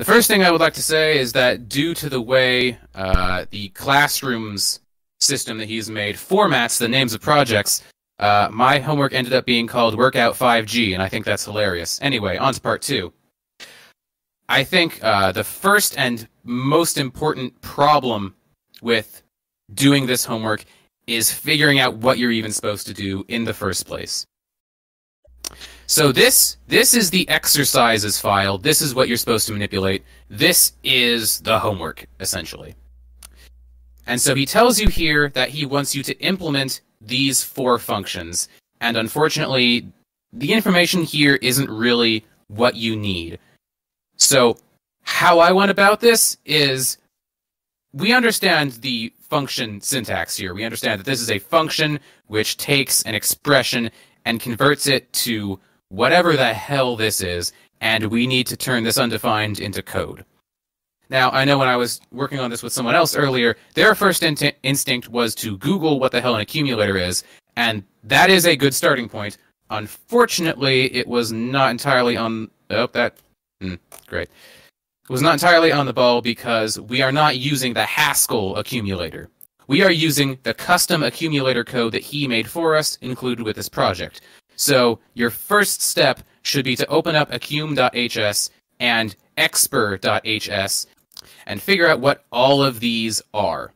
The first thing I would like to say is that due to the way uh, the classrooms system that he's made formats the names of projects, uh, my homework ended up being called Workout 5G, and I think that's hilarious. Anyway, on to part two. I think uh, the first and most important problem with doing this homework is figuring out what you're even supposed to do in the first place. So this this is the exercises file. This is what you're supposed to manipulate. This is the homework essentially. And so he tells you here that he wants you to implement these four functions. And unfortunately, the information here isn't really what you need. So how I went about this is we understand the function syntax here. We understand that this is a function which takes an expression and converts it to whatever the hell this is, and we need to turn this undefined into code. Now, I know when I was working on this with someone else earlier, their first in- instinct was to Google what the hell an accumulator is, and that is a good starting point. Unfortunately, it was not entirely on. Oh, that. Hmm, great. It was not entirely on the ball because we are not using the Haskell accumulator. We are using the custom accumulator code that he made for us, included with this project. So your first step should be to open up accum.hs and expr.hs and figure out what all of these are.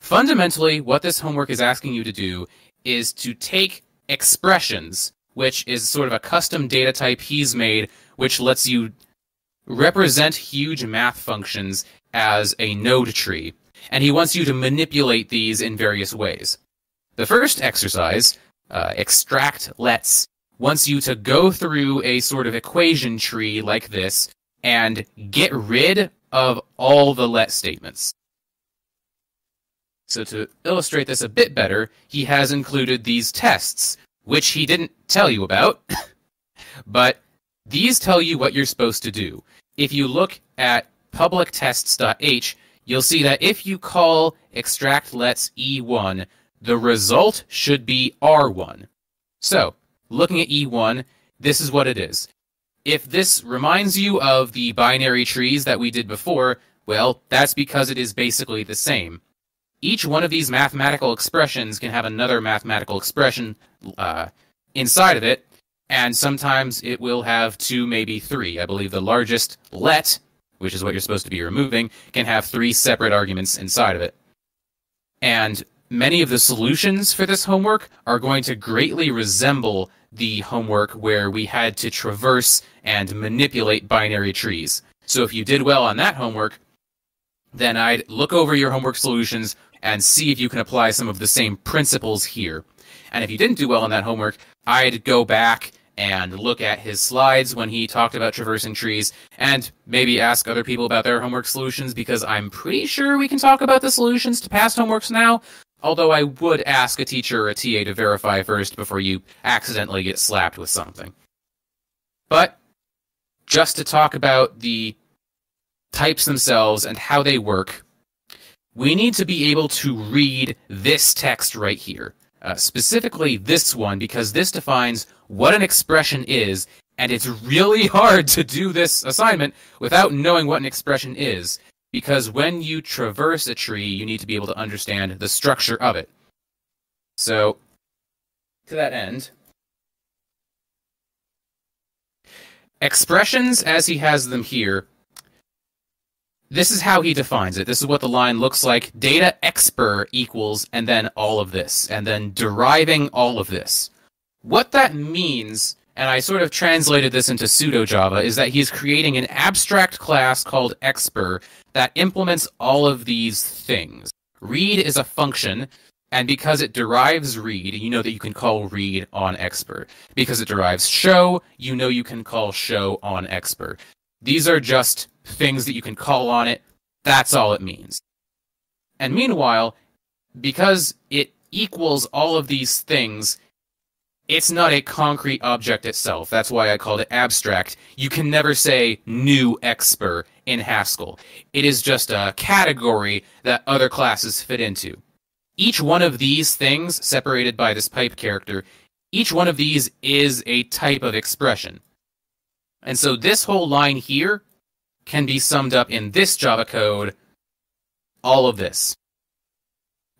Fundamentally, what this homework is asking you to do is to take expressions, which is sort of a custom data type he's made, which lets you represent huge math functions as a node tree. And he wants you to manipulate these in various ways. The first exercise uh, extract lets wants you to go through a sort of equation tree like this and get rid of all the let statements. So to illustrate this a bit better, he has included these tests, which he didn't tell you about, but these tell you what you're supposed to do. If you look at publictests.h, you'll see that if you call extract lets e1, the result should be R1. So, looking at E1, this is what it is. If this reminds you of the binary trees that we did before, well, that's because it is basically the same. Each one of these mathematical expressions can have another mathematical expression uh, inside of it, and sometimes it will have two, maybe three. I believe the largest let, which is what you're supposed to be removing, can have three separate arguments inside of it. And many of the solutions for this homework are going to greatly resemble the homework where we had to traverse and manipulate binary trees. So if you did well on that homework, then I'd look over your homework solutions and see if you can apply some of the same principles here. And if you didn't do well on that homework, I'd go back and look at his slides when he talked about traversing trees and maybe ask other people about their homework solutions because I'm pretty sure we can talk about the solutions to past homeworks now, Although I would ask a teacher or a TA to verify first before you accidentally get slapped with something. But just to talk about the types themselves and how they work, we need to be able to read this text right here. Uh, specifically this one, because this defines what an expression is, and it's really hard to do this assignment without knowing what an expression is because when you traverse a tree, you need to be able to understand the structure of it. So, to that end, expressions as he has them here, this is how he defines it. This is what the line looks like. Data expr equals, and then all of this, and then deriving all of this. What that means and I sort of translated this into pseudo Java, is that he's creating an abstract class called expr that implements all of these things. Read is a function, and because it derives read, you know that you can call read on expr. Because it derives show, you know you can call show on expr. These are just things that you can call on it. That's all it means. And meanwhile, because it equals all of these things, it's not a concrete object itself. That's why I called it abstract. You can never say new expr in Haskell. It is just a category that other classes fit into. Each one of these things, separated by this pipe character, each one of these is a type of expression. And so this whole line here can be summed up in this Java code, all of this.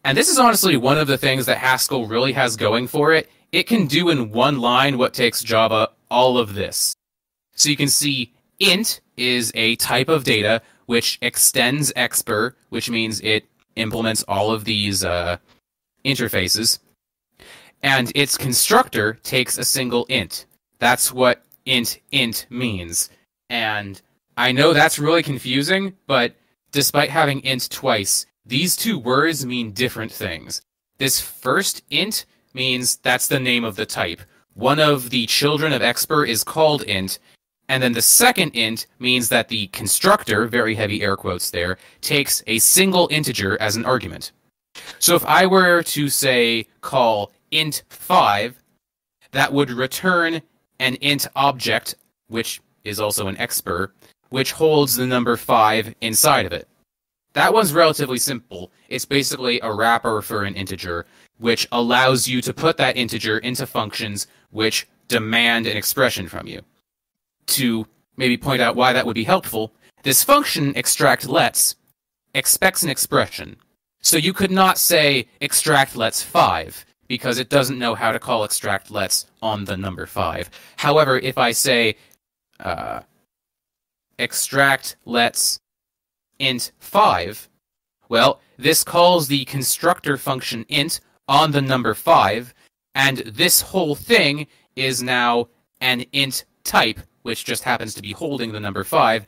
And this is honestly one of the things that Haskell really has going for it. It can do in one line what takes Java all of this. So you can see int is a type of data which extends expr, which means it implements all of these uh, interfaces. And its constructor takes a single int. That's what int int means. And I know that's really confusing, but despite having int twice, these two words mean different things. This first int means that's the name of the type. One of the children of expr is called int, and then the second int means that the constructor, very heavy air quotes there, takes a single integer as an argument. So if I were to say call int 5, that would return an int object, which is also an expr, which holds the number 5 inside of it. That one's relatively simple. It's basically a wrapper for an integer, which allows you to put that integer into functions which demand an expression from you. To maybe point out why that would be helpful, this function extract lets expects an expression. So you could not say extract lets 5 because it doesn't know how to call extract lets on the number 5. However, if I say uh, extract lets int 5, well, this calls the constructor function int on the number 5, and this whole thing is now an int type, which just happens to be holding the number 5.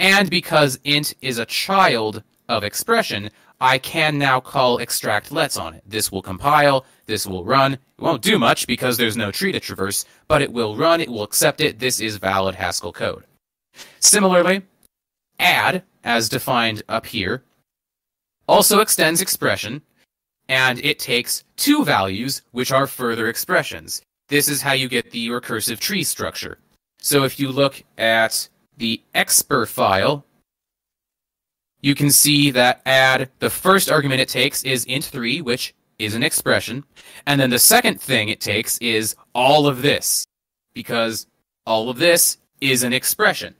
And because int is a child of expression, I can now call extract lets on it. This will compile, this will run. It won't do much because there's no tree to traverse, but it will run, it will accept it. This is valid Haskell code. Similarly, add, as defined up here, also extends expression, and it takes two values, which are further expressions. This is how you get the recursive tree structure. So if you look at the expr file, you can see that add, the first argument it takes is int3, which is an expression, and then the second thing it takes is all of this, because all of this is an expression.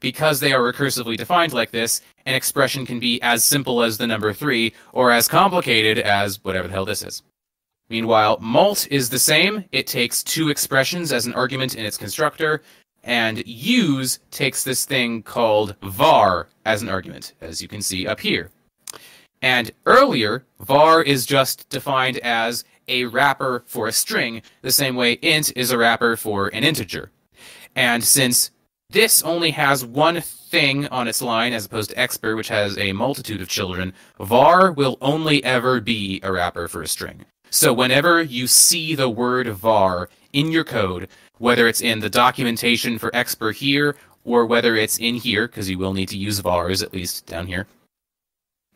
Because they are recursively defined like this, an expression can be as simple as the number 3 or as complicated as whatever the hell this is. Meanwhile, mult is the same. It takes two expressions as an argument in its constructor, and use takes this thing called var as an argument, as you can see up here. And earlier, var is just defined as a wrapper for a string, the same way int is a wrapper for an integer. And since this only has one thing on its line as opposed to expr, which has a multitude of children, var will only ever be a wrapper for a string. So whenever you see the word var in your code, whether it's in the documentation for expr here, or whether it's in here, because you will need to use vars, at least down here,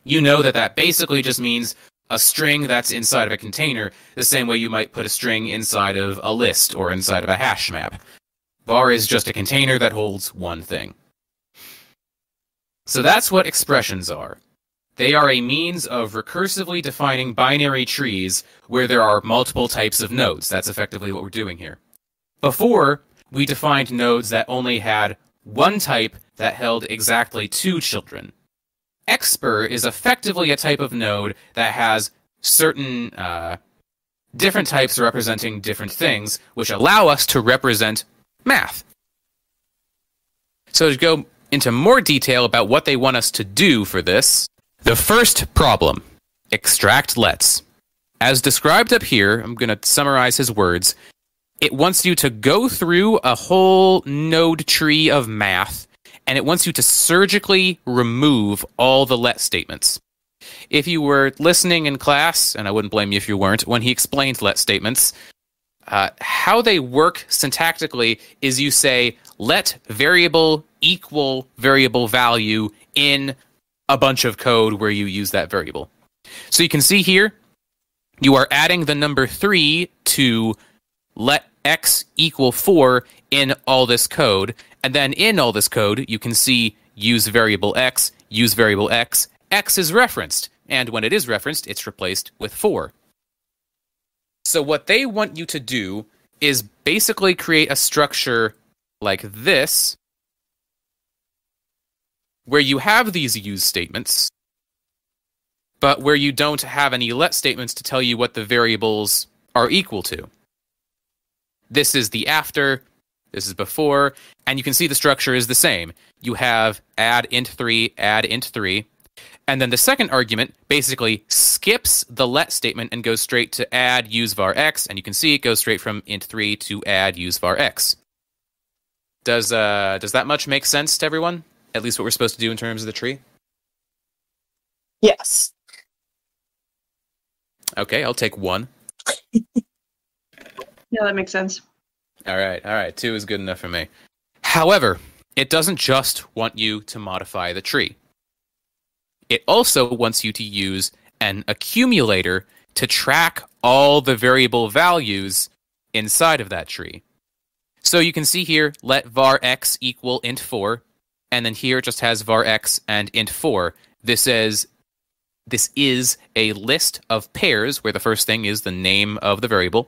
you know that that basically just means a string that's inside of a container, the same way you might put a string inside of a list or inside of a hash map. Var is just a container that holds one thing. So that's what expressions are. They are a means of recursively defining binary trees where there are multiple types of nodes. That's effectively what we're doing here. Before, we defined nodes that only had one type that held exactly two children. Expr is effectively a type of node that has certain uh, different types representing different things, which allow us to represent math. So to go into more detail about what they want us to do for this, the first problem, extract lets. As described up here, I'm going to summarize his words. It wants you to go through a whole node tree of math, and it wants you to surgically remove all the let statements. If you were listening in class, and I wouldn't blame you if you weren't, when he explained let statements, uh, how they work syntactically is you say let variable equal variable value in a bunch of code where you use that variable. So you can see here, you are adding the number 3 to let x equal 4 in all this code. And then in all this code, you can see use variable x, use variable x, x is referenced. And when it is referenced, it's replaced with 4. So what they want you to do is basically create a structure like this where you have these use statements, but where you don't have any let statements to tell you what the variables are equal to. This is the after, this is before, and you can see the structure is the same. You have add int 3, add int 3, and then the second argument basically skips the let statement and goes straight to add use var x, and you can see it goes straight from int 3 to add use var x. Does uh does that much make sense to everyone? At least what we're supposed to do in terms of the tree? Yes. Okay, I'll take one. Yeah, that makes sense. All right, all right. Two is good enough for me. However, it doesn't just want you to modify the tree. It also wants you to use an accumulator to track all the variable values inside of that tree. So you can see here, let var x equal int 4, and then here it just has var x and int 4. This is this is a list of pairs where the first thing is the name of the variable,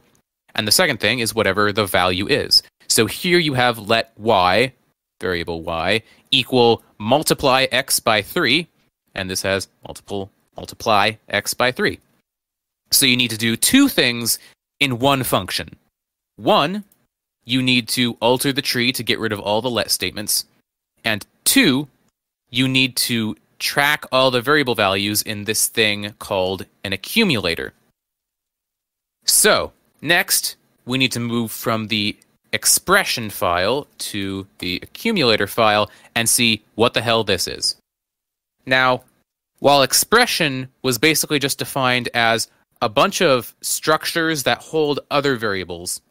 and the second thing is whatever the value is. So here you have let y, variable y, equal multiply x by 3, and this has multiple multiply x by 3. So you need to do two things in one function. One, you need to alter the tree to get rid of all the let statements. And two, you need to track all the variable values in this thing called an accumulator. So, next, we need to move from the expression file to the accumulator file and see what the hell this is. Now, while expression was basically just defined as a bunch of structures that hold other variables,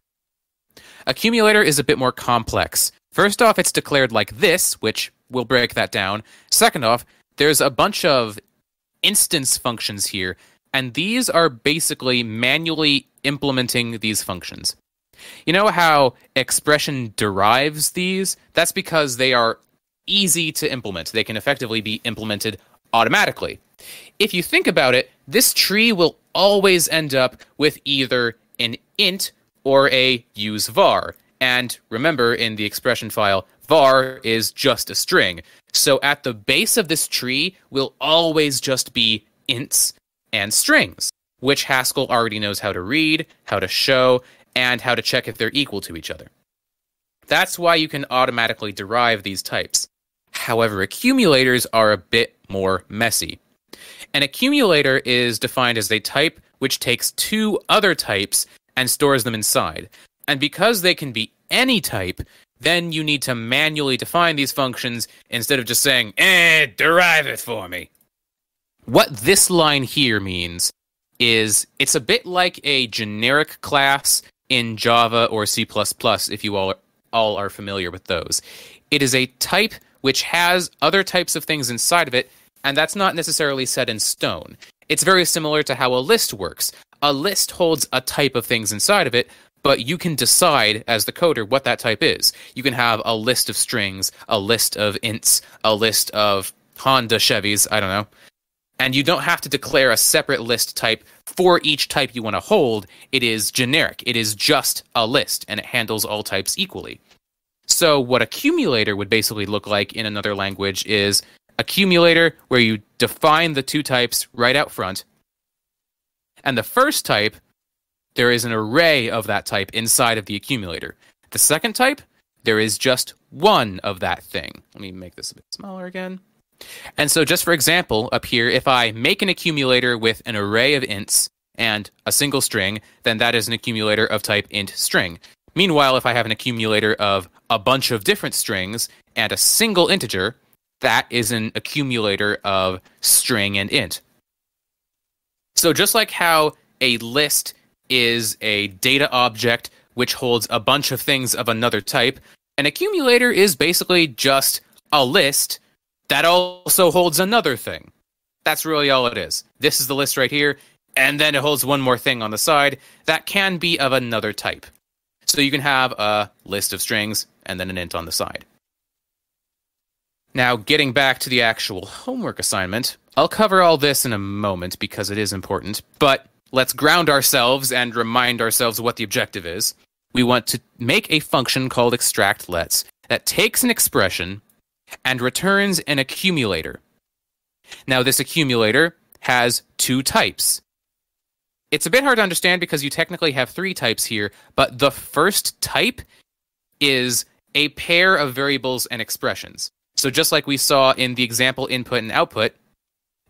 accumulator is a bit more complex. First off, it's declared like this, which we'll break that down. Second off, there's a bunch of instance functions here, and these are basically manually implementing these functions. You know how expression derives these? That's because they are easy to implement. They can effectively be implemented automatically. If you think about it, this tree will always end up with either an int or a use var. And remember, in the expression file, var is just a string. So at the base of this tree will always just be ints and strings, which Haskell already knows how to read, how to show, and how to check if they're equal to each other. That's why you can automatically derive these types. However, accumulators are a bit more messy. An accumulator is defined as a type which takes two other types and stores them inside. And because they can be any type, then you need to manually define these functions instead of just saying, eh, derive it for me. What this line here means is it's a bit like a generic class in Java or C++ if you all are, all are familiar with those. It is a type which has other types of things inside of it, and that's not necessarily set in stone. It's very similar to how a list works. A list holds a type of things inside of it, but you can decide as the coder what that type is. You can have a list of strings, a list of ints, a list of Honda Chevys, I don't know. And you don't have to declare a separate list type for each type you want to hold. It is generic. It is just a list and it handles all types equally. So what accumulator would basically look like in another language is accumulator where you define the two types right out front. And the first type there is an array of that type inside of the accumulator. The second type, there is just one of that thing. Let me make this a bit smaller again. And so just for example, up here, if I make an accumulator with an array of ints and a single string, then that is an accumulator of type int string. Meanwhile, if I have an accumulator of a bunch of different strings and a single integer, that is an accumulator of string and int. So just like how a list is a data object which holds a bunch of things of another type. An accumulator is basically just a list that also holds another thing. That's really all it is. This is the list right here, and then it holds one more thing on the side that can be of another type. So you can have a list of strings and then an int on the side. Now, getting back to the actual homework assignment, I'll cover all this in a moment because it is important, but let's ground ourselves and remind ourselves what the objective is. We want to make a function called extract lets that takes an expression and returns an accumulator. Now, this accumulator has two types. It's a bit hard to understand because you technically have three types here, but the first type is a pair of variables and expressions. So just like we saw in the example input and output,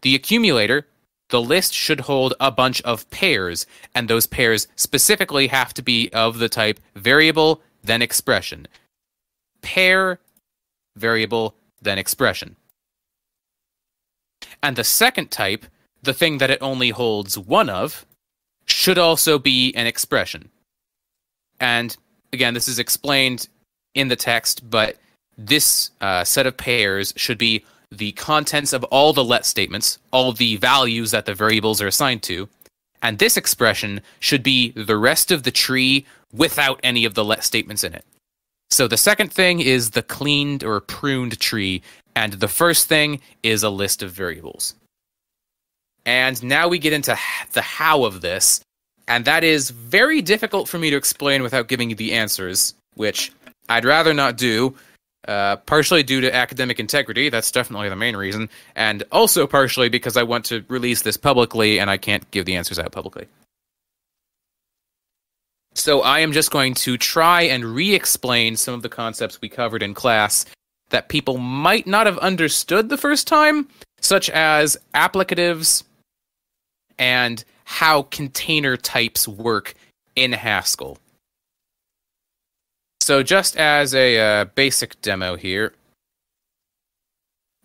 the accumulator, the list should hold a bunch of pairs, and those pairs specifically have to be of the type variable, then expression. Pair, variable, then expression. And the second type, the thing that it only holds one of, should also be an expression. And again, this is explained in the text, but this uh, set of pairs should be the contents of all the let statements, all the values that the variables are assigned to, and this expression should be the rest of the tree without any of the let statements in it. So the second thing is the cleaned or pruned tree, and the first thing is a list of variables. And now we get into the how of this, and that is very difficult for me to explain without giving you the answers, which I'd rather not do, uh, partially due to academic integrity, that's definitely the main reason, and also partially because I want to release this publicly and I can't give the answers out publicly. So I am just going to try and re explain some of the concepts we covered in class that people might not have understood the first time, such as applicatives and how container types work in Haskell. So just as a uh, basic demo here,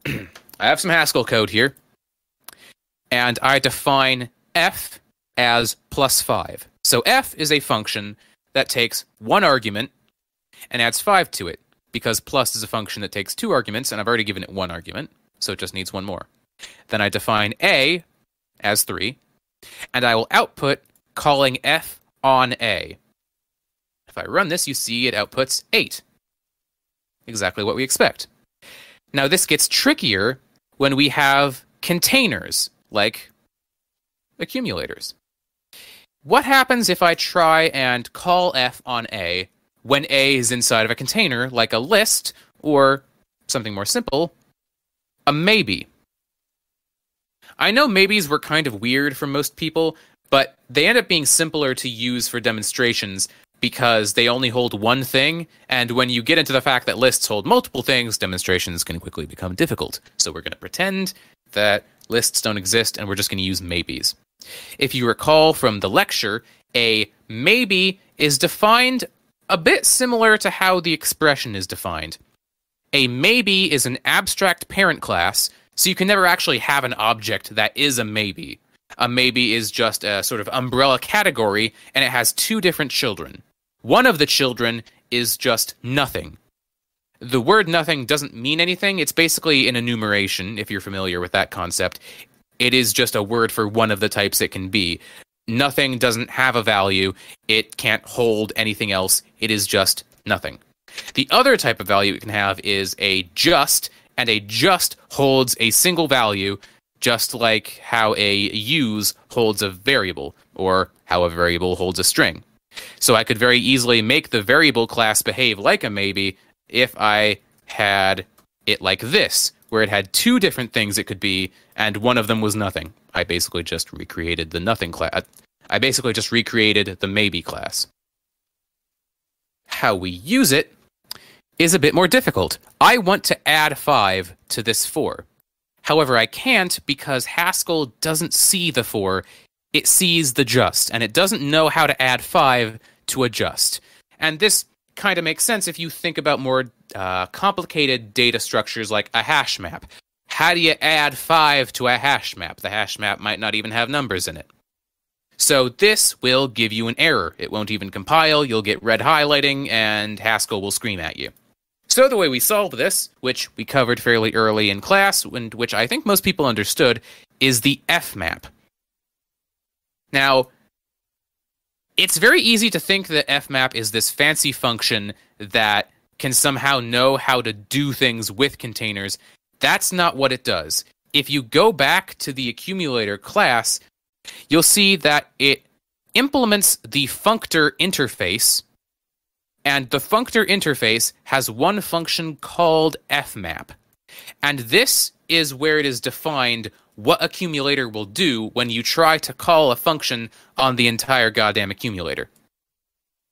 I have some Haskell code here, and I define f as plus 5. So f is a function that takes one argument and adds 5 to it, because plus is a function that takes two arguments, and I've already given it one argument, so it just needs one more. Then I define a as 3, and I will output calling f on a. If I run this, you see it outputs 8. Exactly what we expect. Now, this gets trickier when we have containers, like accumulators. What happens if I try and call f on a when a is inside of a container, like a list, or something more simple, a maybe? I know maybes were kind of weird for most people, but they end up being simpler to use for demonstrations because they only hold one thing. And when you get into the fact that lists hold multiple things, demonstrations can quickly become difficult. So we're going to pretend that lists don't exist and we're just going to use maybes. If you recall from the lecture, a maybe is defined a bit similar to how the expression is defined. A maybe is an abstract parent class, so you can never actually have an object that is a maybe. A maybe is just a sort of umbrella category, and it has two different children. One of the children is just nothing. The word nothing doesn't mean anything. It's basically an enumeration, if you're familiar with that concept. It is just a word for one of the types it can be. Nothing doesn't have a value. It can't hold anything else. It is just nothing. The other type of value it can have is a just, and a just holds a single value, just like how a use holds a variable, or how a variable holds a string. So I could very easily make the variable class behave like a maybe if I had it like this, where it had two different things it could be, and one of them was nothing. I basically just recreated the nothing class. Uh, I basically just recreated the maybe class. How we use it is a bit more difficult. I want to add 5 to this 4. However, I can't because Haskell doesn't see the 4 it sees the just and it doesn't know how to add 5 to a just. And this kind of makes sense if you think about more uh, complicated data structures like a hash map. How do you add 5 to a hash map? The hash map might not even have numbers in it. So this will give you an error. It won't even compile, you'll get red highlighting, and Haskell will scream at you. So the way we solve this, which we covered fairly early in class, and which I think most people understood, is the F map. Now, it's very easy to think that fmap is this fancy function that can somehow know how to do things with containers. That's not what it does. If you go back to the accumulator class, you'll see that it implements the functor interface, and the functor interface has one function called fmap. And this is where it is defined what accumulator will do when you try to call a function on the entire goddamn accumulator.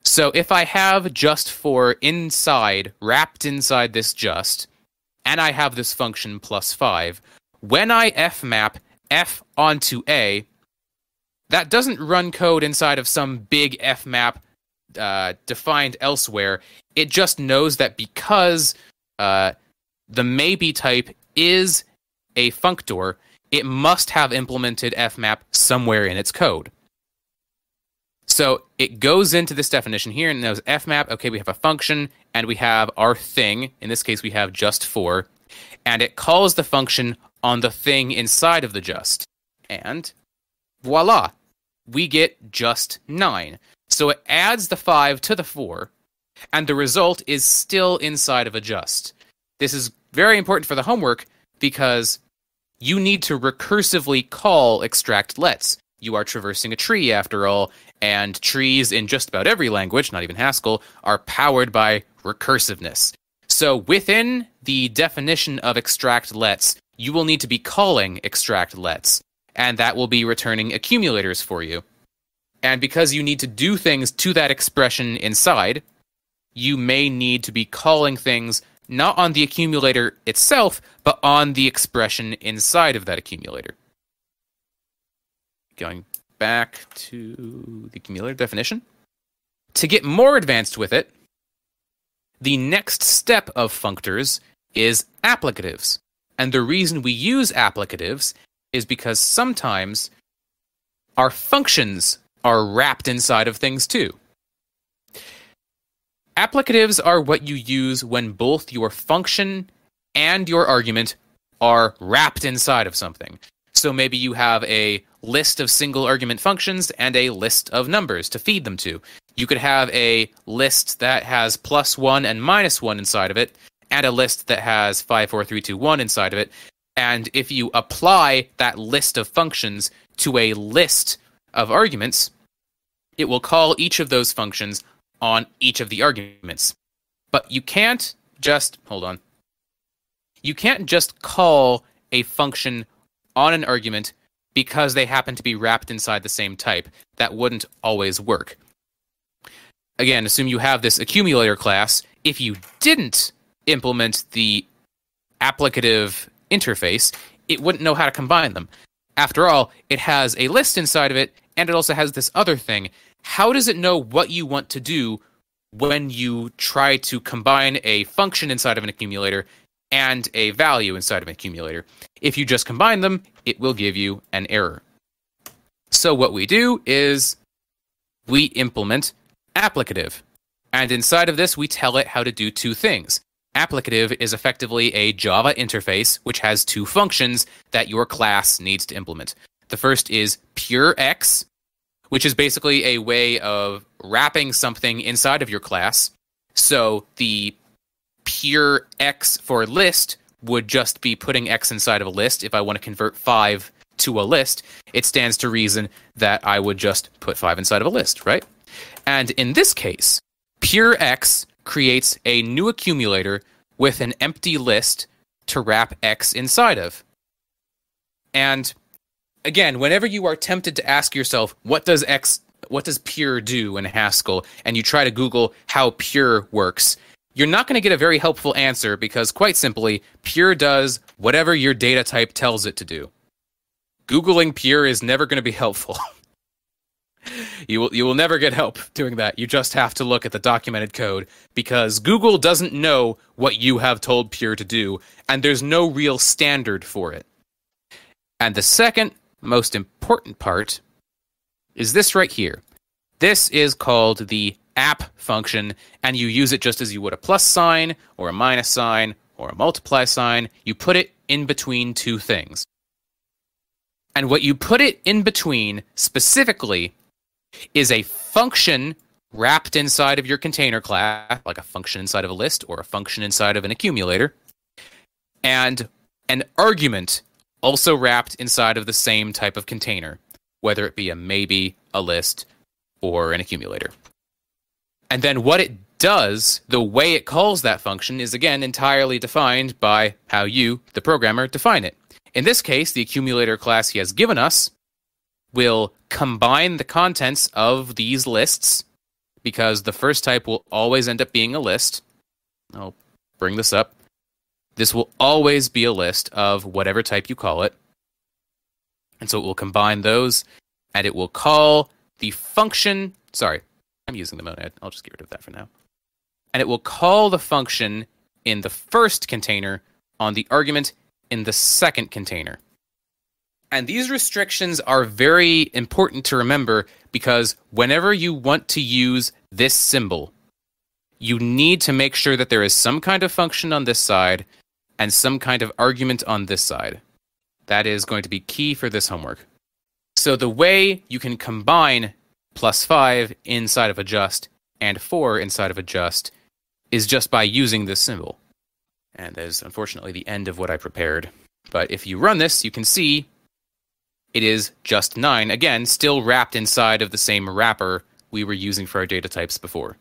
So if I have just four inside, wrapped inside this just, and I have this function plus 5, when I fmap f onto a, that doesn't run code inside of some big fmap uh, defined elsewhere. It just knows that because uh, the maybe type is a functor, it must have implemented fmap somewhere in its code. So it goes into this definition here and knows fmap. Okay, we have a function and we have our thing. In this case, we have just four, and it calls the function on the thing inside of the just. And voila, we get just nine. So it adds the five to the four, and the result is still inside of a just. This is very important for the homework because you need to recursively call extract lets. You are traversing a tree after all, and trees in just about every language, not even Haskell, are powered by recursiveness. So within the definition of extract lets, you will need to be calling extract lets, and that will be returning accumulators for you. And because you need to do things to that expression inside, you may need to be calling things not on the accumulator itself, but on the expression inside of that accumulator. Going back to the accumulator definition. To get more advanced with it, the next step of functors is applicatives. And the reason we use applicatives is because sometimes our functions are wrapped inside of things too. Applicatives are what you use when both your function and your argument are wrapped inside of something. So maybe you have a list of single argument functions and a list of numbers to feed them to. You could have a list that has plus one and minus one inside of it, and a list that has five, four, three, two, one inside of it. And if you apply that list of functions to a list of arguments, it will call each of those functions on each of the arguments. But you can't just, hold on, you can't just call a function on an argument because they happen to be wrapped inside the same type. That wouldn't always work. Again, assume you have this accumulator class. If you didn't implement the applicative interface, it wouldn't know how to combine them. After all, it has a list inside of it, and it also has this other thing. How does it know what you want to do when you try to combine a function inside of an accumulator and a value inside of an accumulator? If you just combine them, it will give you an error. So what we do is we implement applicative. And inside of this, we tell it how to do two things. Applicative is effectively a Java interface which has two functions that your class needs to implement. The first is purex, which is basically a way of wrapping something inside of your class. So the pure x for list would just be putting x inside of a list. If I want to convert 5 to a list, it stands to reason that I would just put 5 inside of a list, right? And in this case, pure x creates a new accumulator with an empty list to wrap x inside of. And again, whenever you are tempted to ask yourself, what does x what does pure do in Haskell and you try to google how pure works, you're not going to get a very helpful answer because quite simply, pure does whatever your data type tells it to do. Googling pure is never going to be helpful. you will you will never get help doing that. You just have to look at the documented code because Google doesn't know what you have told Pure to do and there's no real standard for it. And the second most important part is this right here. This is called the app function and you use it just as you would a plus sign or a minus sign or a multiply sign. You put it in between two things. And what you put it in between specifically is a function wrapped inside of your container class, like a function inside of a list or a function inside of an accumulator, and an argument also wrapped inside of the same type of container, whether it be a maybe, a list, or an accumulator. And then what it does, the way it calls that function is again entirely defined by how you, the programmer, define it. In this case, the accumulator class he has given us will combine the contents of these lists because the first type will always end up being a list. I'll bring this up. This will always be a list of whatever type you call it. And so it will combine those and it will call the function. Sorry, I'm using the monad. I'll just get rid of that for now. And it will call the function in the first container on the argument in the second container. And these restrictions are very important to remember because whenever you want to use this symbol, you need to make sure that there is some kind of function on this side and some kind of argument on this side. That is going to be key for this homework. So the way you can combine plus 5 inside of adjust and 4 inside of adjust is just by using this symbol. And that is unfortunately the end of what I prepared. But if you run this, you can see it is just 9, again, still wrapped inside of the same wrapper we were using for our data types before.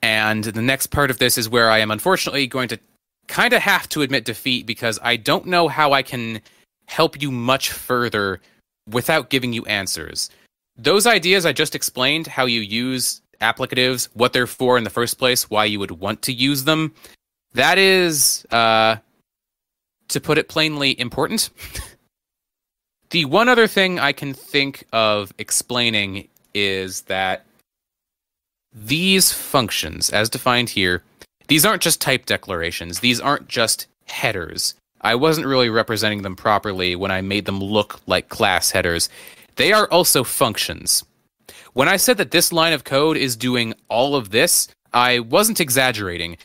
And the next part of this is where I am unfortunately going to kind of have to admit defeat because I don't know how I can help you much further without giving you answers. Those ideas I just explained, how you use applicatives, what they're for in the first place, why you would want to use them, that is, uh, to put it plainly, important. The one other thing I can think of explaining is that these functions, as defined here, these aren't just type declarations. These aren't just headers. I wasn't really representing them properly when I made them look like class headers. They are also functions. When I said that this line of code is doing all of this, I wasn't exaggerating.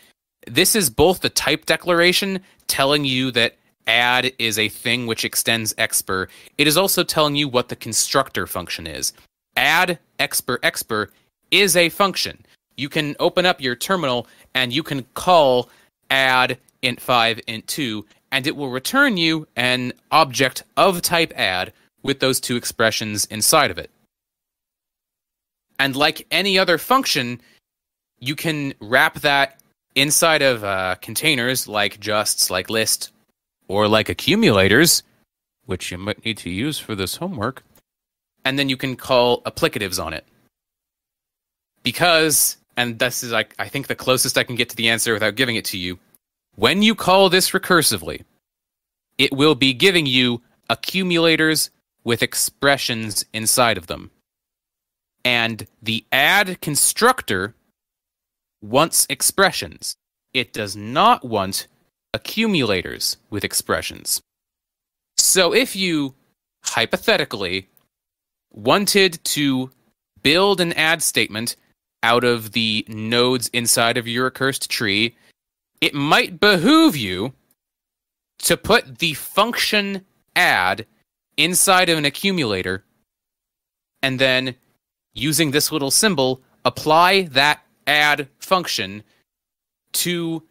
This is both the type declaration telling you that add is a thing which extends expr, it is also telling you what the constructor function is. Add expr expr is a function. You can open up your terminal and you can call add int5 int2 and it will return you an object of type add with those two expressions inside of it. And like any other function, you can wrap that inside of uh, containers like justs, like list, or like accumulators, which you might need to use for this homework, and then you can call applicatives on it. Because, and this is like I think the closest I can get to the answer without giving it to you, when you call this recursively, it will be giving you accumulators with expressions inside of them. And the add constructor wants expressions. It does not want accumulators with expressions. So if you hypothetically wanted to build an add statement out of the nodes inside of your accursed tree, it might behoove you to put the function add inside of an accumulator and then using this little symbol apply that add function to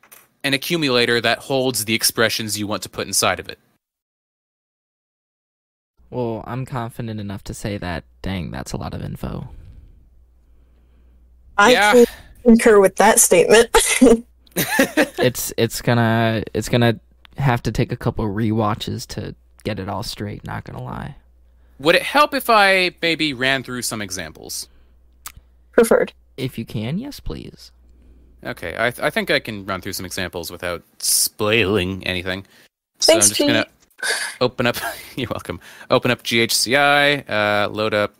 an accumulator that holds the expressions you want to put inside of it. Well, I'm confident enough to say that, dang, that's a lot of info. I Yeah. concur with that statement. it's it's gonna it's gonna have to take a couple rewatches to get it all straight, not gonna lie. Would it help if I maybe ran through some examples? Preferred. If you can, yes please. Okay, I, th- I think I can run through some examples without spoiling anything. So Thanks, I'm just gonna open up. you're welcome. Open up GHCI. Uh, load up.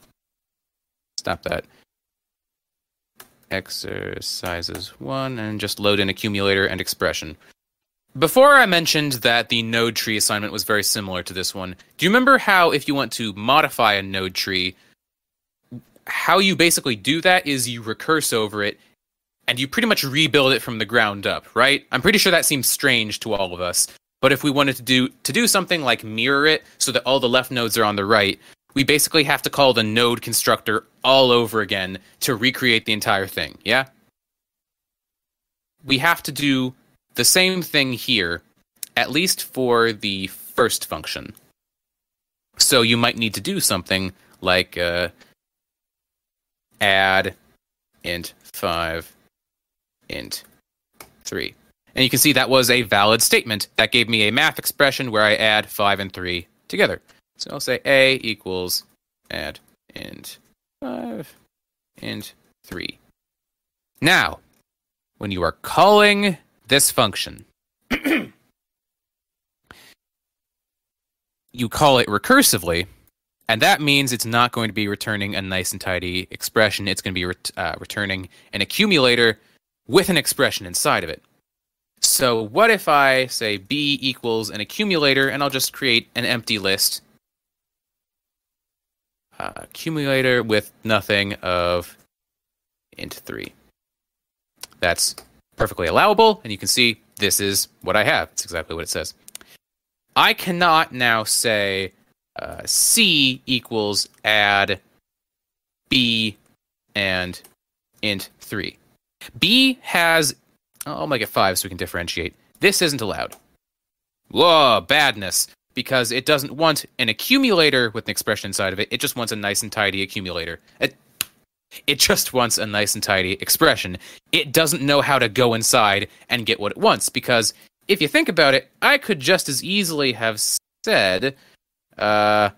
Stop that. Exercises one, and just load in accumulator and expression. Before I mentioned that the node tree assignment was very similar to this one, do you remember how if you want to modify a node tree, how you basically do that is you recurse over it and you pretty much rebuild it from the ground up, right? I'm pretty sure that seems strange to all of us. But if we wanted to do to do something like mirror it so that all the left nodes are on the right, we basically have to call the node constructor all over again to recreate the entire thing, yeah? We have to do the same thing here, at least for the first function. So you might need to do something like uh, add int 5 int 3. And you can see that was a valid statement. That gave me a math expression where I add 5 and 3 together. So I'll say a equals add int 5 int 3. Now, when you are calling this function, you call it recursively, and that means it's not going to be returning a nice and tidy expression. It's going to be ret- uh, returning an accumulator with an expression inside of it. So what if I say b equals an accumulator, and I'll just create an empty list. Uh, accumulator with nothing of int 3. That's perfectly allowable, and you can see this is what I have. It's exactly what it says. I cannot now say uh, C equals add B and int 3. B has, I'll make it 5 so we can differentiate. This isn't allowed. Whoa, badness. Because it doesn't want an accumulator with an expression inside of it. It just wants a nice and tidy accumulator. It, it just wants a nice and tidy expression. It doesn't know how to go inside and get what it wants. Because if you think about it, I could just as easily have said uh,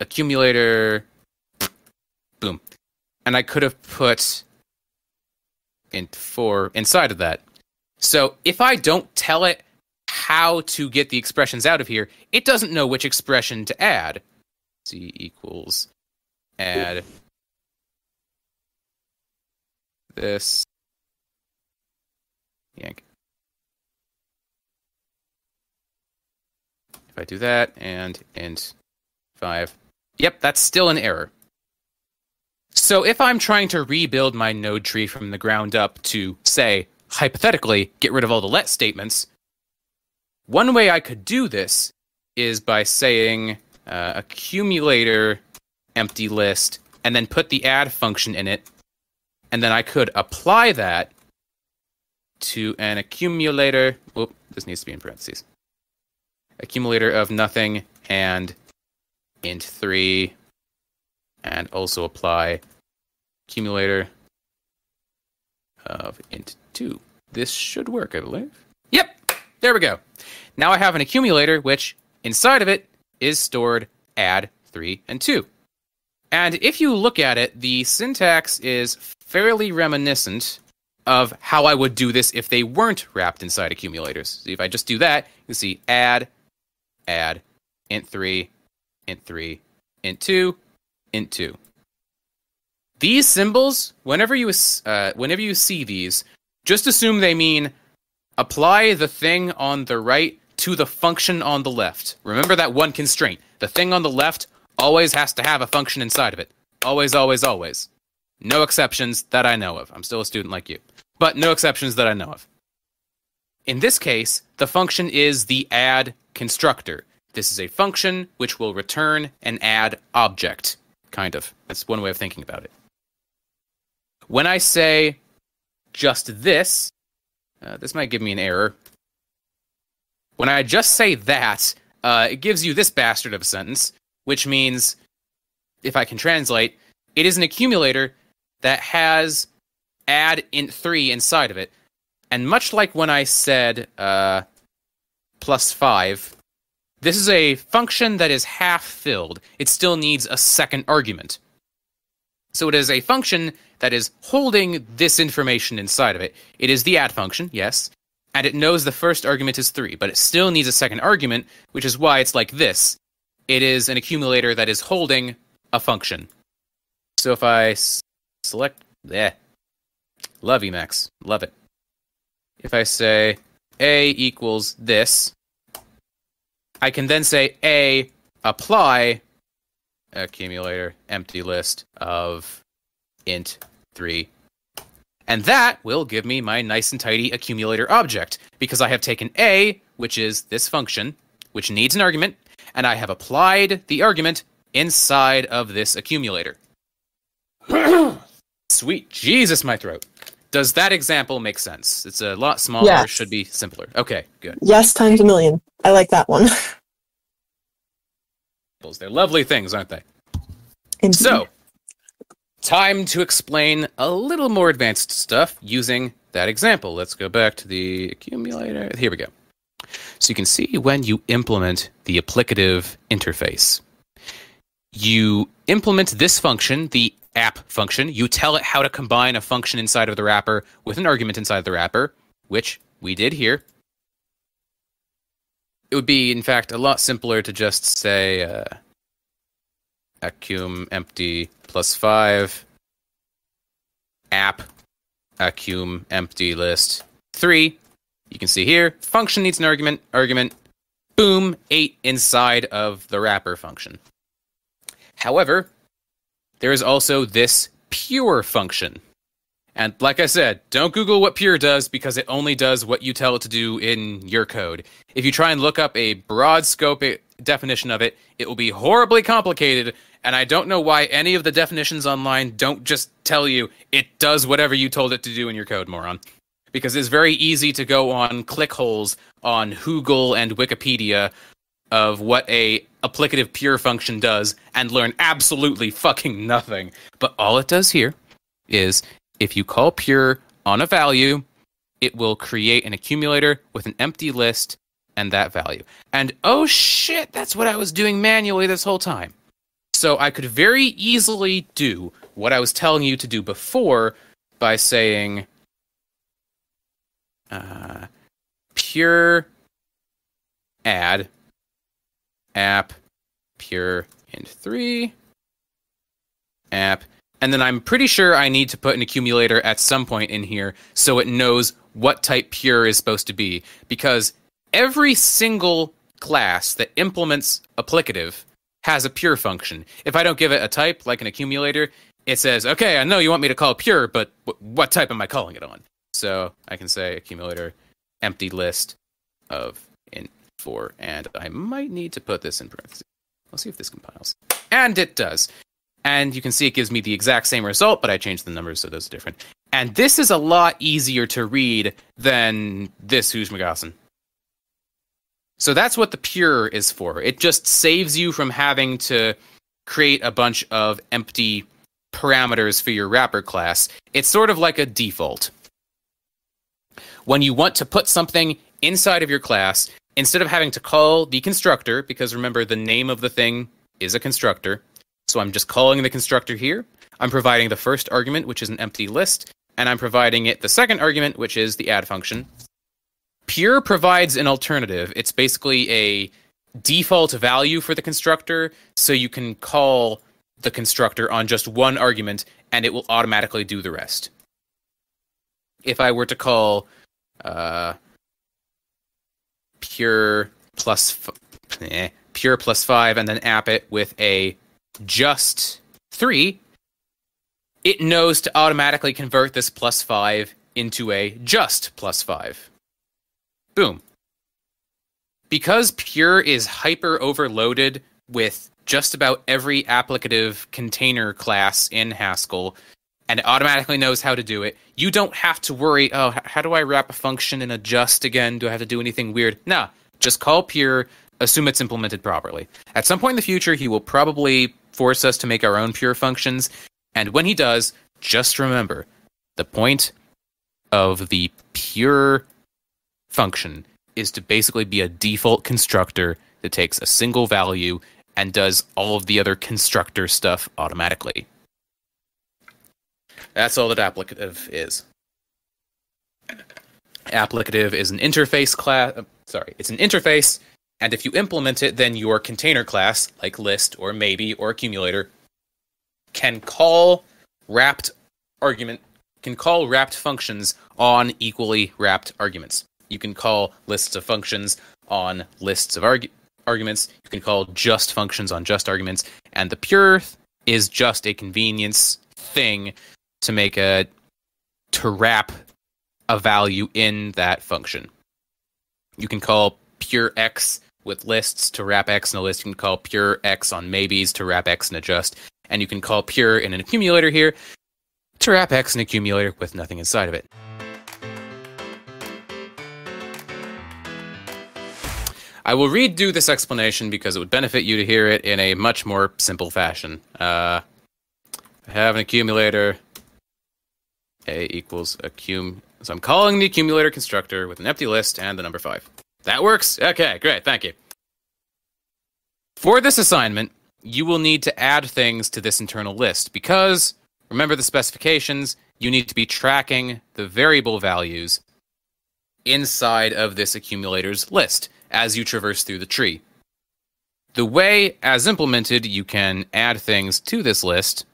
accumulator, boom. And I could have put int 4 inside of that. So if I don't tell it how to get the expressions out of here, it doesn't know which expression to add. C equals add this yank. If I do that and int 5, yep, that's still an error. So if I'm trying to rebuild my node tree from the ground up to, say, hypothetically, get rid of all the let statements, one way I could do this is by saying uh, accumulator empty list and then put the add function in it. And then I could apply that to an accumulator. Whoop, this needs to be in parentheses. Accumulator of nothing and int 3 and also apply accumulator of int 2. This should work, I believe. Yep, there we go. Now I have an accumulator which inside of it is stored add 3 and 2. And if you look at it, the syntax is fairly reminiscent of how I would do this if they weren't wrapped inside accumulators. So if I just do that, you see add, add, int 3, int 3, int 2, int 2. These symbols, whenever you uh, whenever you see these, just assume they mean apply the thing on the right to the function on the left. Remember that one constraint. The thing on the left always has to have a function inside of it. Always, always, always. No exceptions that I know of. I'm still a student like you. But no exceptions that I know of. In this case, the function is the add constructor. This is a function which will return an add object. Kind of. That's one way of thinking about it. When I say just this, uh, this might give me an error. When I just say that, uh, it gives you this bastard of a sentence, which means, if I can translate, it is an accumulator that has add int 3 inside of it. And much like when I said uh, plus 5, this is a function that is half filled. It still needs a second argument. So it is a function that is holding this information inside of it. It is the add function, yes, and it knows the first argument is 3, but it still needs a second argument, which is why it's like this. It is an accumulator that is holding a function. So if I select, yeah, love Emacs, love it. If I say a equals this, I can then say a apply accumulator empty list of int 3 and that will give me my nice and tidy accumulator object because I have taken a which is this function which needs an argument and I have applied the argument inside of this accumulator. Sweet jesus my throat does that example make sense it's a lot smaller Yes. should be simpler okay good Yes, times a million. I like that one. they're lovely things aren't they Indeed. So, time to explain a little more advanced stuff using that example. Let's go back to the accumulator. Here we go. So you can see when you implement the applicative interface, you implement this function, the app function. You tell it how to combine a function inside of the wrapper with an argument inside of the wrapper, which we did here. It would be, in fact, a lot simpler to just say uh, accum empty plus 5 app accum empty list 3 you can see here function needs an argument argument boom 8 inside of the wrapper function however there is also this pure function and like I said, don't Google what pure does because it only does what you tell it to do in your code. If you try and look up a broad scope eh, definition of it, it will be horribly complicated. And I don't know why any of the definitions online don't just tell you it does whatever you told it to do in your code, moron. Because it's very easy to go on click holes on Google and Wikipedia of what a applicative pure function does and learn absolutely fucking nothing. But all it does here is if you call pure on a value, it will create an accumulator with an empty list and that value. And oh shit, that's what I was doing manually this whole time. So I could very easily do what I was telling you to do before by saying uh, pure add app pure and 3 app and then I'm pretty sure I need to put an accumulator at some point in here so it knows what type pure is supposed to be. Because every single class that implements applicative has a pure function. If I don't give it a type, like an accumulator, it says, okay, I know you want me to call pure, but what type am I calling it on? So I can say accumulator empty list of 4, and I might need to put this in parentheses. Let's see if this compiles. And it does. And you can see it gives me the exact same result, but I changed the numbers so those are different. And this is a lot easier to read than this Hughes-Magassen. So that's what the pure is for. It just saves you from having to create a bunch of empty parameters for your wrapper class. It's sort of like a default. When you want to put something inside of your class, instead of having to call the constructor, because remember the name of the thing is a constructor, so I'm just calling the constructor here. I'm providing the first argument, which is an empty list, and I'm providing it the second argument, which is the add function. Pure provides an alternative. It's basically a default value for the constructor, so you can call the constructor on just one argument, and it will automatically do the rest. If I were to call uh, pure plus eh, pure plus five and then app it with a just three, it knows to automatically convert this plus five into a just plus five. Boom. Because Pure is hyper overloaded with just about every applicative container class in Haskell, and it automatically knows how to do it, you don't have to worry, oh, how do I wrap a function in a just again? Do I have to do anything weird? Nah, just call Pure, assume it's implemented properly. At some point in the future, he will probably force us to make our own pure functions. And when he does, just remember the point of the pure function is to basically be a default constructor that takes a single value and does all of the other constructor stuff automatically. That's all that applicative is. Applicative is an interface class. Uh, sorry, it's an interface and if you implement it, then your container class, like list or maybe or accumulator, can call wrapped argument can call wrapped functions on equally wrapped arguments. You can call lists of functions on lists of argu- arguments. You can call just functions on just arguments. And the pure is just a convenience thing to make a to wrap a value in that function. You can call pure x with lists to wrap X in a list. You can call pure X on maybes to wrap X and adjust. And you can call pure in an accumulator here to wrap X in accumulator with nothing inside of it. I will redo this explanation because it would benefit you to hear it in a much more simple fashion. Uh, I have an accumulator. A equals accum. So I'm calling the accumulator constructor with an empty list and the number five. That works? Okay, great, thank you. For this assignment, you will need to add things to this internal list because, remember the specifications, you need to be tracking the variable values inside of this accumulator's list as you traverse through the tree. The way, as implemented, you can add things to this list,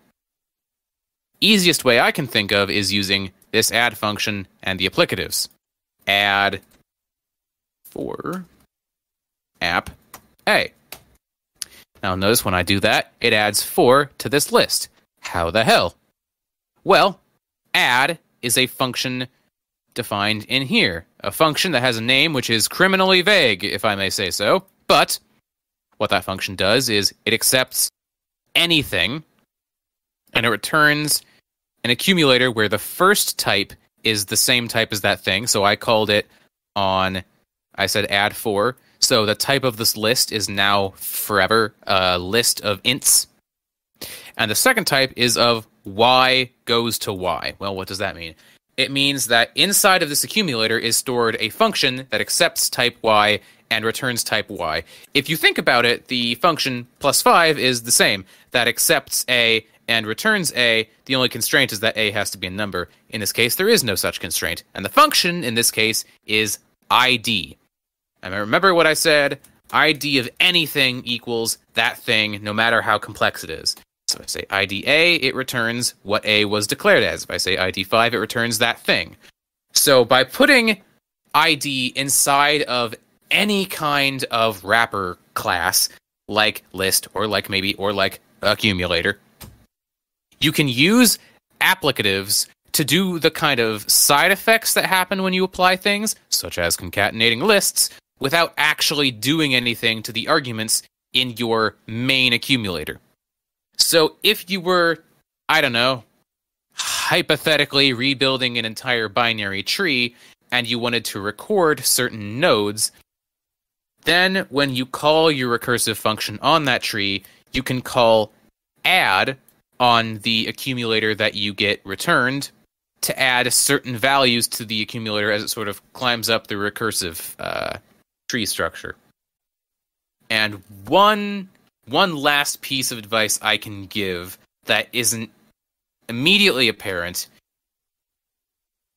easiest way I can think of is using this add function and the applicatives. Add for app A. Now notice when I do that, it adds 4 to this list. How the hell? Well, add is a function defined in here. A function that has a name which is criminally vague, if I may say so. But what that function does is it accepts anything and it returns an accumulator where the first type is the same type as that thing. So I called it on, I said add 4. So the type of this list is now forever a list of ints. And the second type is of y goes to y. Well, what does that mean? It means that inside of this accumulator is stored a function that accepts type y and returns type y. If you think about it, the function plus 5 is the same. That accepts a and returns a. The only constraint is that a has to be a number. In this case, there is no such constraint. And the function in this case is id. And remember what I said? id of anything equals that thing, no matter how complex it is. So if I say id a, it returns what a was declared as. If I say id 5, it returns that thing. So by putting id inside of any kind of wrapper class, like list or like maybe or like accumulator, you can use applicatives to do the kind of side effects that happen when you apply things, such as concatenating lists, without actually doing anything to the arguments in your main accumulator. So if you were, I don't know, hypothetically rebuilding an entire binary tree and you wanted to record certain nodes, then when you call your recursive function on that tree, you can call add on the accumulator that you get returned to add certain values to the accumulator as it sort of climbs up the recursive uh, tree structure. And one one last piece of advice I can give that isn't immediately apparent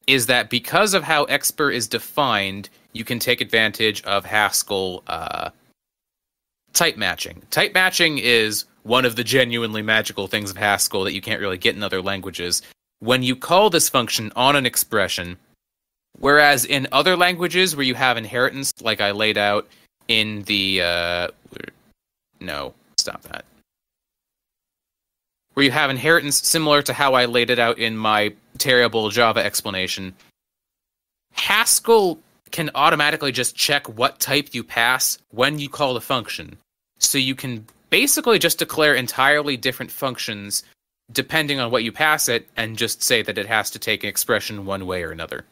is that because of how expr is defined, you can take advantage of Haskell uh, type matching. Type matching is one of the genuinely magical things of Haskell that you can't really get in other languages. When you call this function on an expression, whereas in other languages where you have inheritance, like I laid out in the uh, no, stop that. Where you have inheritance similar to how I laid it out in my terrible Java explanation. Haskell can automatically just check what type you pass when you call the function. So you can basically just declare entirely different functions depending on what you pass it and just say that it has to take an expression one way or another.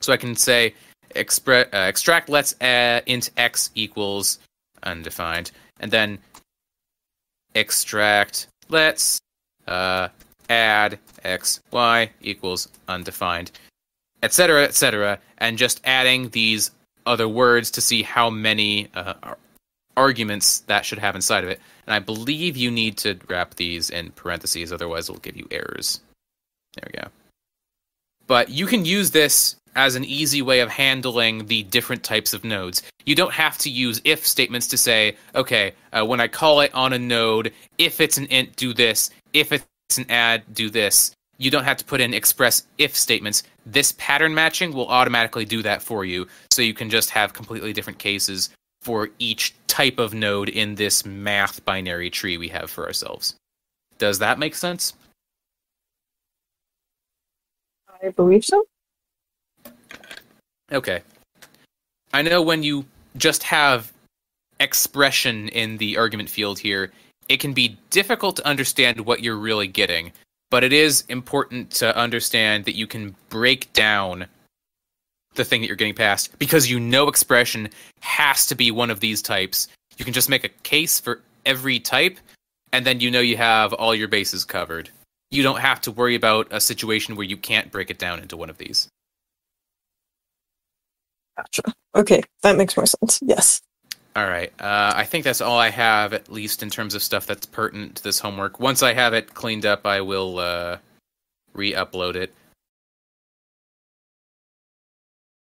So I can say expre- uh, extract let's uh, int x equals undefined and then extract let's uh, add x y equals undefined etc etc and just adding these other words to see how many uh, arguments that should have inside of it and i believe you need to wrap these in parentheses otherwise it'll give you errors there we go but you can use this as an easy way of handling the different types of nodes. You don't have to use if statements to say, okay, uh, when I call it on a node, if it's an int, do this. If it's an add, do this. You don't have to put in express if statements. This pattern matching will automatically do that for you. So you can just have completely different cases for each type of node in this math binary tree we have for ourselves. Does that make sense? I believe so. Okay. I know when you just have expression in the argument field here, it can be difficult to understand what you're really getting, but it is important to understand that you can break down the thing that you're getting past because you know expression has to be one of these types. You can just make a case for every type, and then you know you have all your bases covered. you don't have to worry about a situation where you can't break it down into one of these. Gotcha. Okay, that makes more sense. Yes. All right. Uh, I think that's all I have, at least in terms of stuff that's pertinent to this homework. Once I have it cleaned up, I will uh, re-upload it.